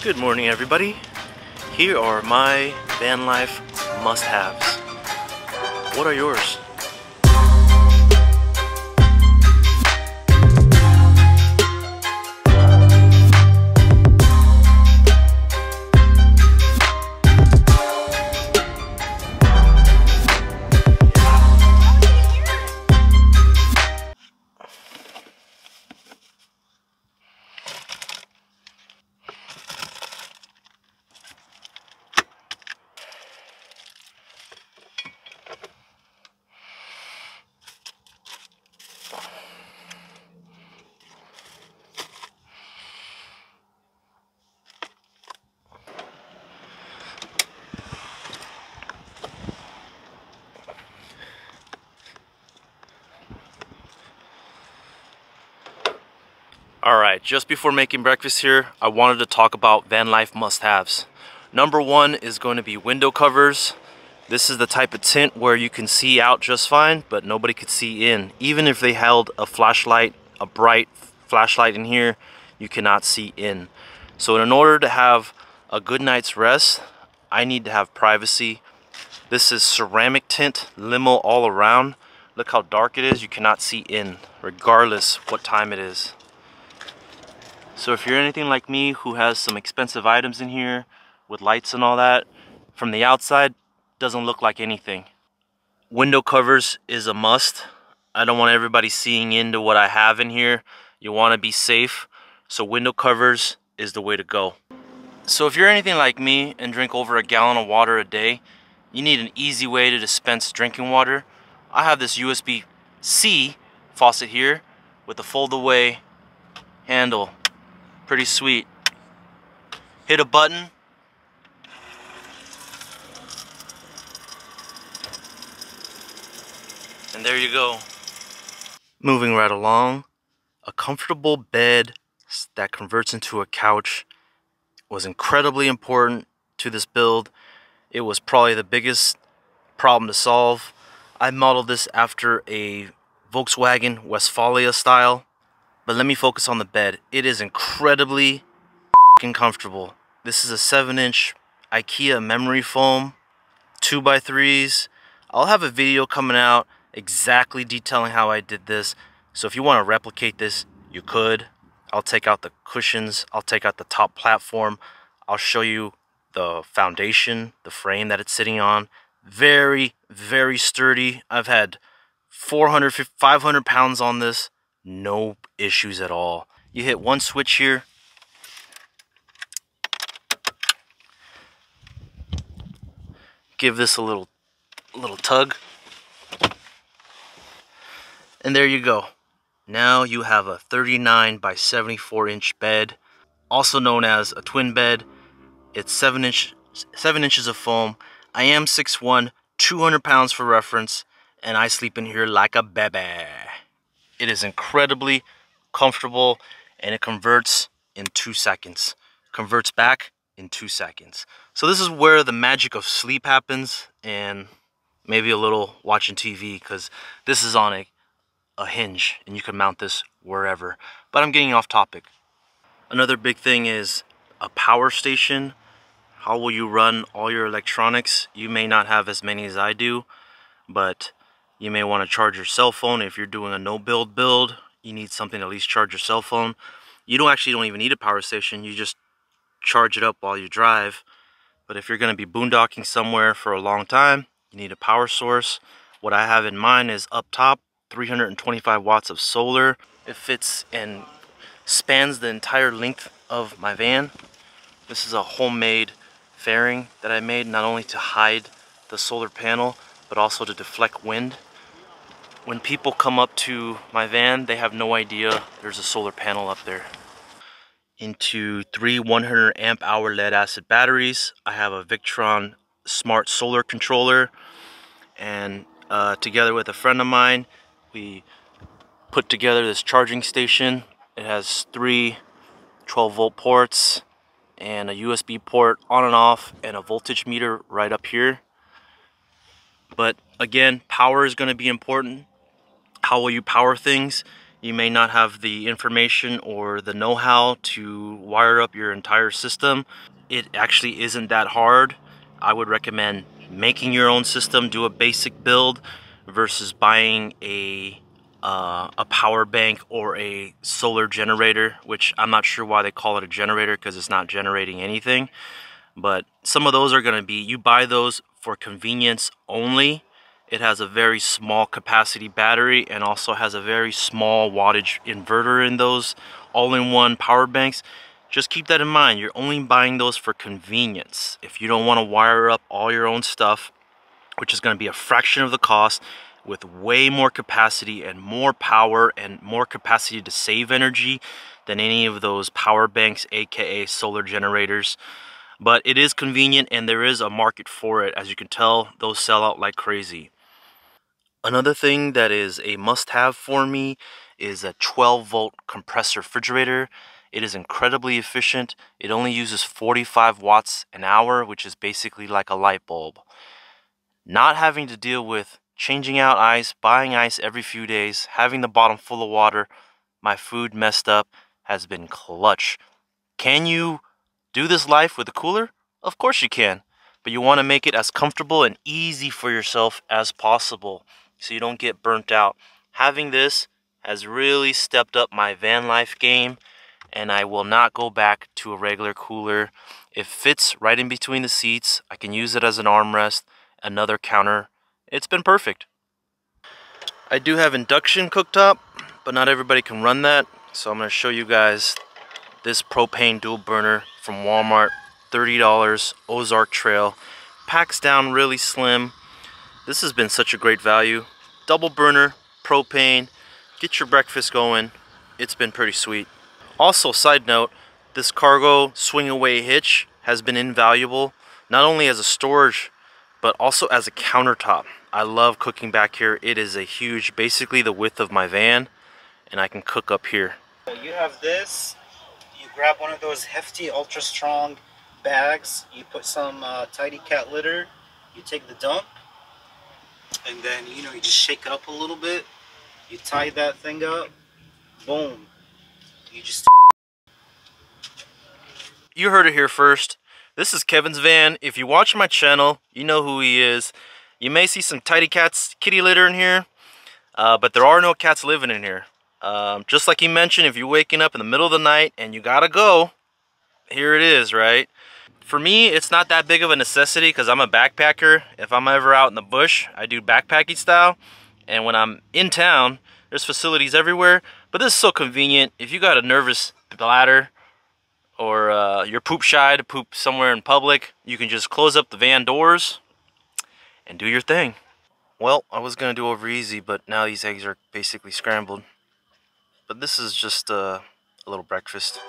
Good morning everybody. Here are my van life must-haves. What are yours? Alright, just before making breakfast here, I wanted to talk about van life must-haves. Number one is going to be window covers. This is the type of tint where you can see out just fine, but nobody could see in. Even if they held a flashlight, a bright flashlight in here, you cannot see in. So in order to have a good night's rest, I need to have privacy. This is ceramic tint, limo all around. Look how dark it is, you cannot see in, regardless what time it is. So if you're anything like me who has some expensive items in here with lights and all that, from the outside, doesn't look like anything. Window covers is a must. I don't want everybody seeing into what I have in here. You want to be safe, so window covers is the way to go. So if you're anything like me and drink over a gallon of water a day, you need an easy way to dispense drinking water. I have this USB-C faucet here with a fold-away handle Pretty sweet. Hit a button. And there you go. Moving right along, a comfortable bed that converts into a couch was incredibly important to this build. It was probably the biggest problem to solve. I modeled this after a Volkswagen Westfalia style but let me focus on the bed. It is incredibly comfortable. This is a 7-inch IKEA memory foam, 2x3s. I'll have a video coming out exactly detailing how I did this. So if you want to replicate this, you could. I'll take out the cushions. I'll take out the top platform. I'll show you the foundation, the frame that it's sitting on. Very, very sturdy. I've had 400, 500 pounds on this no issues at all. You hit one switch here. Give this a little, little tug. And there you go. Now you have a 39 by 74 inch bed, also known as a twin bed. It's 7 inch 7 inches of foam. I am 6'1", 200 pounds for reference, and I sleep in here like a baby. It is incredibly comfortable and it converts in two seconds. Converts back in two seconds. So this is where the magic of sleep happens and maybe a little watching TV because this is on a, a hinge and you can mount this wherever. But I'm getting off topic. Another big thing is a power station. How will you run all your electronics? You may not have as many as I do, but you may want to charge your cell phone if you're doing a no build build. You need something to at least charge your cell phone. You don't actually don't even need a power station. You just charge it up while you drive. But if you're going to be boondocking somewhere for a long time, you need a power source. What I have in mind is up top, 325 watts of solar. It fits and spans the entire length of my van. This is a homemade fairing that I made not only to hide the solar panel, but also to deflect wind when people come up to my van, they have no idea there's a solar panel up there. Into three 100 amp hour lead acid batteries. I have a Victron smart solar controller and uh, together with a friend of mine, we put together this charging station. It has three 12 volt ports and a USB port on and off and a voltage meter right up here. But again, power is going to be important how will you power things? you may not have the information or the know-how to wire up your entire system. It actually isn't that hard. I would recommend making your own system, do a basic build versus buying a uh, a power bank or a solar generator, which I'm not sure why they call it a generator because it's not generating anything. But some of those are going to be, you buy those for convenience only. It has a very small capacity battery and also has a very small wattage inverter in those all-in-one power banks. Just keep that in mind. You're only buying those for convenience. If you don't want to wire up all your own stuff, which is going to be a fraction of the cost, with way more capacity and more power and more capacity to save energy than any of those power banks, aka solar generators. But it is convenient and there is a market for it. As you can tell, those sell out like crazy. Another thing that is a must-have for me is a 12 volt compressor refrigerator. It is incredibly efficient. It only uses 45 watts an hour, which is basically like a light bulb. Not having to deal with changing out ice, buying ice every few days, having the bottom full of water, my food messed up has been clutch. Can you do this life with a cooler? Of course you can, but you want to make it as comfortable and easy for yourself as possible so you don't get burnt out. Having this has really stepped up my van life game and I will not go back to a regular cooler. It fits right in between the seats. I can use it as an armrest, another counter it's been perfect. I do have induction cooktop, but not everybody can run that. So I'm going to show you guys this propane dual burner from Walmart. $30 Ozark Trail. Packs down really slim. This has been such a great value. Double burner, propane, get your breakfast going. It's been pretty sweet. Also, side note, this cargo swing away hitch has been invaluable, not only as a storage, but also as a countertop. I love cooking back here. It is a huge, basically the width of my van, and I can cook up here. You have this, you grab one of those hefty, ultra strong bags, you put some uh, Tidy Cat litter, you take the dump, and then, you know, you just shake it up a little bit, you tie that thing up, boom, you just... You heard it here first. This is Kevin's van. If you watch my channel, you know who he is. You may see some tidy cats kitty litter in here, uh, but there are no cats living in here. Um, just like he mentioned, if you're waking up in the middle of the night and you gotta go, here it is, right? For me, it's not that big of a necessity because I'm a backpacker. If I'm ever out in the bush, I do backpacking style. And when I'm in town, there's facilities everywhere. But this is so convenient. If you got a nervous bladder or uh, you're poop shy to poop somewhere in public, you can just close up the van doors and do your thing. Well, I was going to do over easy, but now these eggs are basically scrambled. But this is just uh, a little breakfast.